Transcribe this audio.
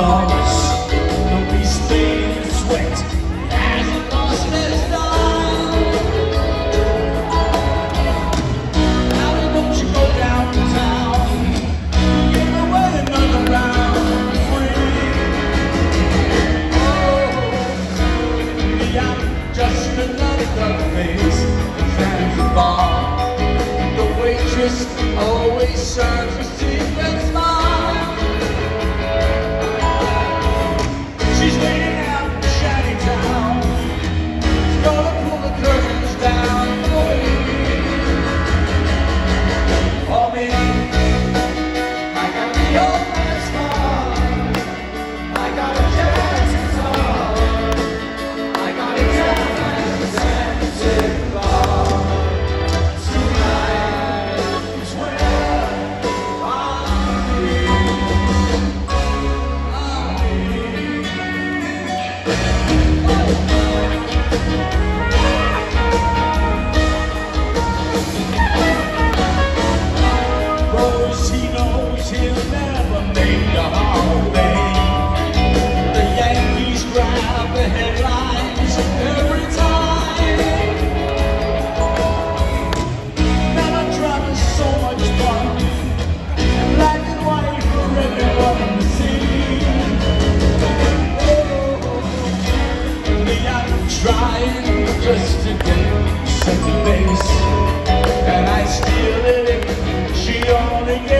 from Yeah. yesterday Second base And I steal it. She only gets.